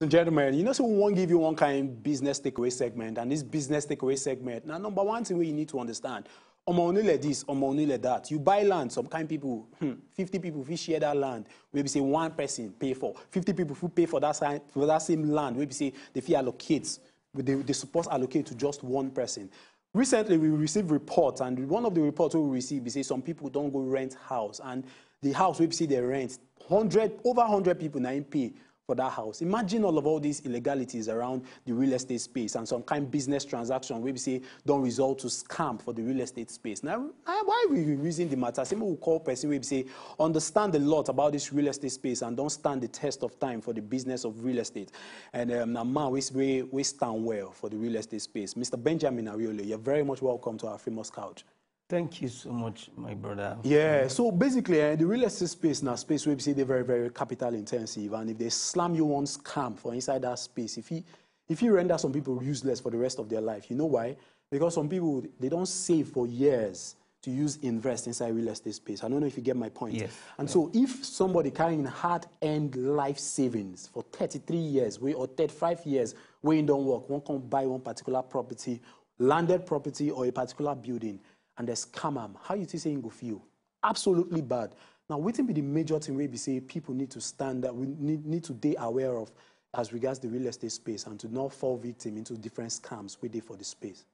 and gentlemen, you know, so we won't give you one kind of business takeaway segment, and this business takeaway segment. Now, number one thing we need to understand: I'm only like this, I'm only like that. You buy land, some kind of people, hmm, 50 people, if you share that land, maybe say one person pay for. 50 people who pay for that same, for that same land, maybe say they feel allocate, they, they suppose allocate to just one person. Recently, we received reports, and one of the reports we received, we say some people don't go rent house, and the house we see they rent, 100, over 100 people now in pay for that house. Imagine all of all these illegalities around the real estate space and some kind of business transaction where we say don't result to scam for the real estate space. Now, why are we reason the matter? Some will call person where we say understand a lot about this real estate space and don't stand the test of time for the business of real estate. And um, now, man, we, we stand well for the real estate space. Mr. Benjamin Ariole, you're very much welcome to our famous couch. Thank you so much, my brother. Yeah, so basically, uh, the real estate space now, space where we say they're very, very capital intensive. And if they slam you one scam for inside that space, if you, if you render some people useless for the rest of their life, you know why? Because some people, they don't save for years to use invest inside real estate space. I don't know if you get my point. Yes. And so if somebody carrying hard-earned life savings for 33 years we, or 35 years where you don't work, one can buy one particular property, landed property or a particular building, and they scam am how you think say go feel absolutely bad now wetin be the major thing wey be say people need to stand that we need, need to be aware of as regards the real estate space and to not fall victim into different scams wey dey for the space.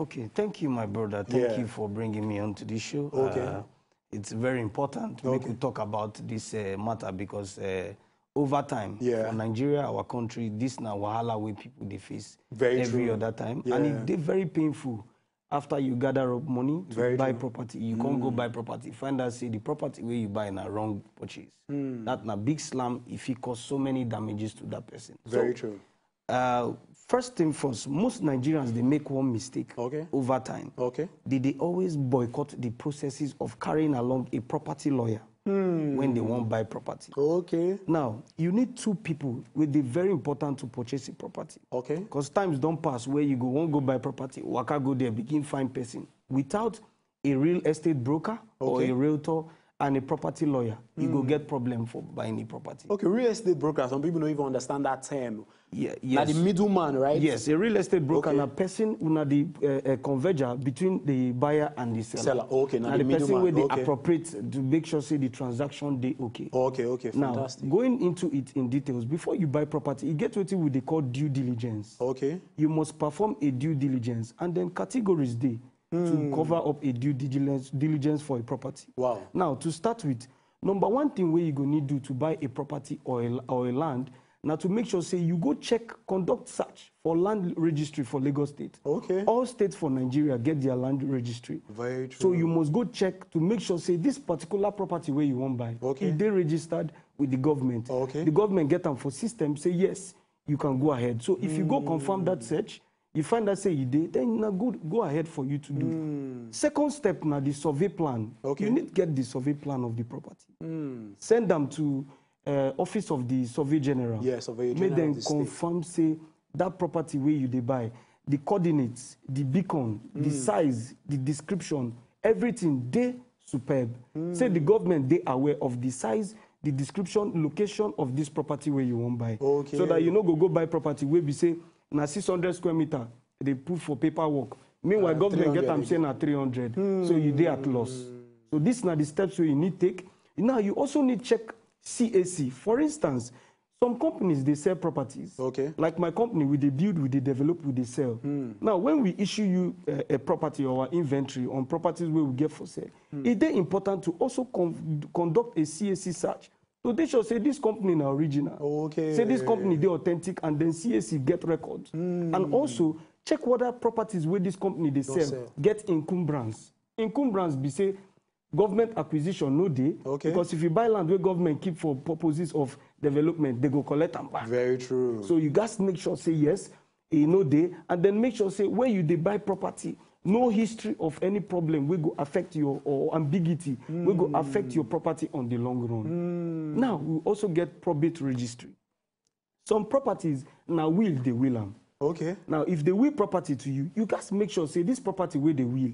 okay thank you my brother thank Yeah. you for bringing me onto this show Okay. Uh, it's very important we Okay. could talk about this uh, matter because uh, over time Yeah. for nigeria our country this na wahala wey people dey face Very every true. other time and Yeah. e dey very painful after you gather up money to Very buy true. property you can't go buy property find out say the property where you buy na wrong purchase Hmm. that na big slam if fit cause so many damages to that person Very so, true. uh, first thing first, most Nigerians they make one mistake Okay. over time. Okay. They, they always boycott the processes of carrying along a property lawyer when they hmm. want buy property. Okay. Now, you need two people with the very important to purchase a property. Okay. Because times don't pass where you go, won't go buy property, waka go there, begin find person. Without a real estate broker or a realtor and a property lawyer, you go get problem for buying a property. Okay, real estate broker, some people don't even understand that term. Yeah, yes. Now the middleman, right? Yes, a real estate broker Okay. na person una the uh, converger between the buyer and the seller. Seller, okay, na na the the person where they okay. appropriate to make sure say the transaction dey okay. Okay, okay, fantastic. Now, going into it in details, before you buy property, you get what they call due diligence. Okay. You must perform a due diligence, and then categories dey to hmm. cover up a due diligence diligence for a property. Wow. Now, to start with, number one thing where you go need do to buy a property or a, or a land, now to make sure say you go check, conduct search for land registry for Lagos State. Okay. All states for Nigeria get their land registry. Very true. So you must go check to make sure say this particular property where you want buy, Okay. if they registered with the government, Okay. the government get them for system say yes, you can go ahead. So if you go confirm that hmm. search, you find that say you did, then na good go ahead for you to do. Second step now the survey plan. Okay. You need to get the survey plan of the property. Send them to uh, office of the survey general. Yeah, surveyor Make general them of the state. confirm say that property where you dey buy, the coordinates, the beacon, Hmm. the size, the description, everything dey superb. Hmm. Say the government dey aware of the size, the description, location of this property where you wan buy. Okay. So that you no go go buy property wey be say na 600 square meter dey put for paperwork. Meanwhile, government get 300 am say na 300. So you dey at loss. So these na the steps wey you need take. Now you also need check CAC. For instance, some companies they sell properties. Okay. Like my company, we they build, we they develop, we they sell. Now, when we issue you a, a property or inventory on properties where we get for sale, it is important to also con- conduct a CAC search. So they should say this company now original. Okay. Say this company they authentic, and then CAC get records. And also check whether properties where this company they sell, get encumbrance. Encumbrance be say government acquisition no dey. Okay. Because if you buy land where government keep for purposes of development, they go collect them back. Very true. So you guys make sure say yes, e no dey, and then make sure say when you dey buy property, no history of any problem will go affect your or ambiguity will go affect your property on the long run. Hmm. Now we also get probate registry. Some properties now will dey will am. okay. Now, if they will property to you, you guys make sure say this property where they will,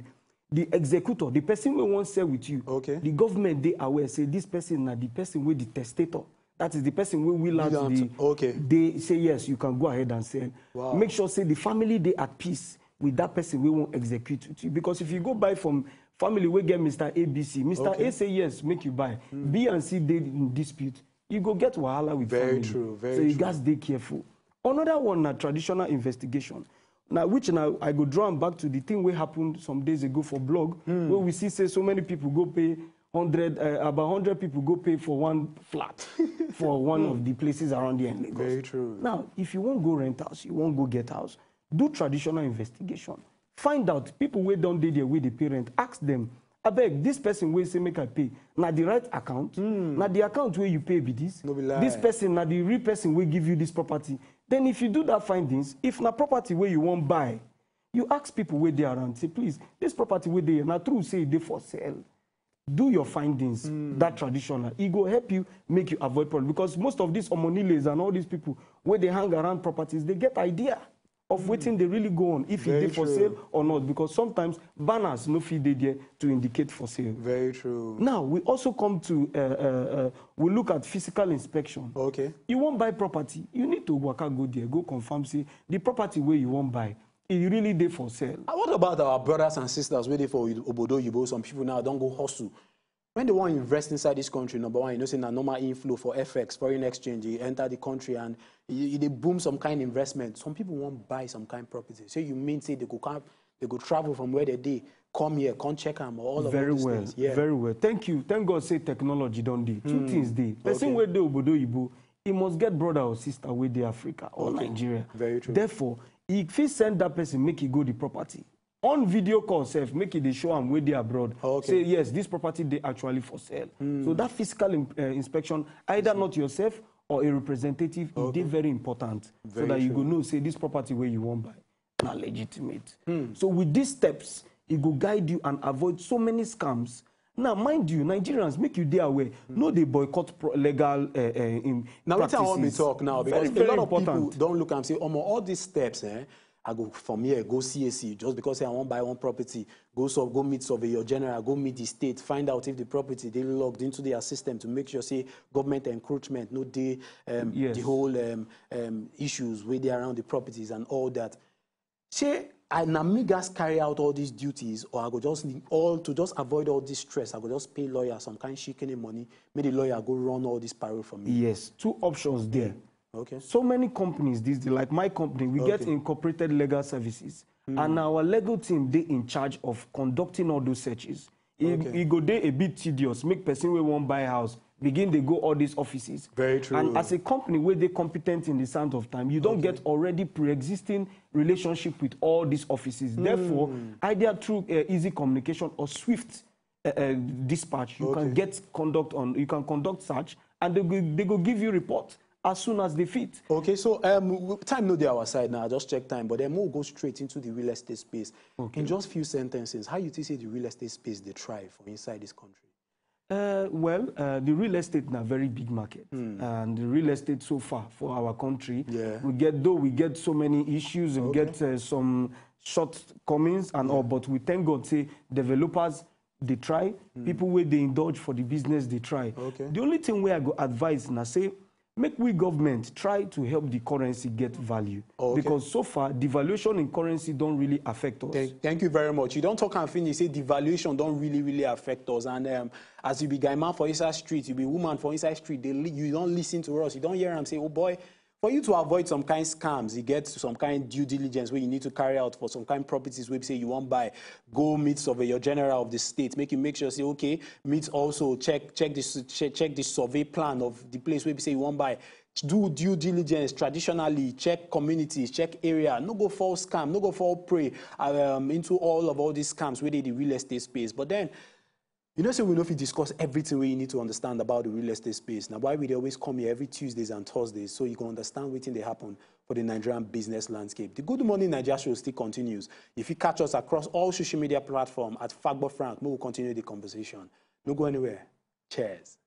the executor, the person wey wan sell with you, Okay. the government they aware say this person na the person with the testator That is the person will out the. okay. They say yes, you can go ahead and sell. Wow. Make sure say the family they at peace with that person we won't execute you because if you go buy from family we get mr abc mr Okay. a say yes make you buy b and c dey in dispute you go get wahala with Very family true, very true. so you true. gats dey careful another one na traditional investigation na which now i go draw back to the thing wey happened some days ago for blog Hmm. wey we see say so many people go pay hundred uh, about hundred people go pay for one flat for one of the places around here in lagos Very true. now if you wan go rent house you won't go get house do traditional investigation. Find out people wey don dey there wey dey pay rent ask them abeg this person wey say make i pay na the right account? Hmm. Na the account wey you pay be this? No be lie. this person na the real person wey give you this property. Then if you do that findings if na property wey you wan buy you ask people wey dey around say please this property wey dey here na true say e dey for sale? Do your findings hmm. that traditional. E go help you make you avoid problem because most of these omoniles and all these people wey dey hang around properties dey get idea of wetin dey really go on if e dey for sale or not because sometimes banners no fit dey there to indicate for sale Very true. now we also come to uh, uh, uh, we look at physical inspection Okay. you wan buy property you need to waka go there go confirm say the property wey you wan buy e really dey for sale what about our brothers and sisters waiting for Obodo Oyibo? Some people now don't go hustle. When they want to invest inside this country, number one, you know, say na normal inflow for FX, foreign exchange, you enter the country and you, you, they boom some kind of investment. Some people want buy some kind of property. So you mean say they go come, they go travel from where they dey, come here, come check them, all of very well things. Yeah. very well thank you thank god say technology don't do. two hmm. things dey person wey dey obodo oyibo e must get brother or sister with the africa or nigeria Very true. therefore e fit send that person make he go the property on video call sef make e dey show am wey dey abroad. Okay. say yes this property dey actually for sale. So that physical uh, inspection either not yourself or a representative e dey very important. So that you go know say this property wey you wan buy na legitimate. So with these steps e go guide you and avoid so many scams. Now mind you nigerians make you dey aware. No dey boycott legal uh, uh, in Now, what I me practices. talk now because a lot of people don't look and say, "Oh, all these steps, eh? I go from here, go CAC, just because say I want buy one property, go so go meet surveyor general, go meet the state, find out if the property they logged into their system to make sure say government encroachment, no dey um, Yes. the whole um, um, issues with they around the properties and all that. Say I na me gas carry out all these duties, or I go just all to just avoid all this stress. I go just pay lawyer some kind shikini money, make the lawyer go run all this parole for me. yes two options there Okay. so many companies these days like my company we get incorporated legal services. And our legal team dey in charge of conducting all those searches. Okay. e go dey a bit tedious. Make person wey wan buy house begin they go all these offices. Very true. and as a company wey dey competent in the sound of time you don get already pre-existing relationship with all these offices. Therefore either through uh, easy communication or swift uh, uh, dispatch you Okay. can get conduct on you can conduct search and they go they go give you report as soon as they fit Okay, so um, time no dey our side now. I just check time, but then we'll go straight into the real estate space. In just few sentences, how you say the real estate space they thrive for inside this country? Uh, well, uh, the real estate na very big market, and the real estate so far for our country, Yeah. we get though we get so many issues, we get uh, some shortcomings and all, but we thank God say developers they try, people where they indulge for the business they try. Okay. The only thing where I go advise na say make we government try to help the currency get value Okay. because so far devaluation in currency don't really affect us. Thank, thank you very much. You don't talk and finish. Say devaluation don't really, really affect us. And um, as you be guy man for inside street, you be woman for inside street. They you don't listen to us. You don't hear them say, "Oh boy." For you to avoid some kind scams, you get some kind of due diligence where you need to carry out for some kind properties where you say you want buy, go meet surveyor general of the state, make you make sure say okay, meet also check check this check, check the survey plan of the place where you say you want buy. Do due diligence traditionally check communities check area. No go fall scam no go fall prey um, into all of all these scams within the real estate space. But then you know say we no fit discuss everything we need to understand about the real estate space. Now, why we always come here every tuesdays and thursdays so you can understand wetin dey happen for the nigerian business landscape. The good morning naija show still continues. If you catch us across all social media platforms at fagbo frank we will continue the conversation. No go anywhere. Cheers.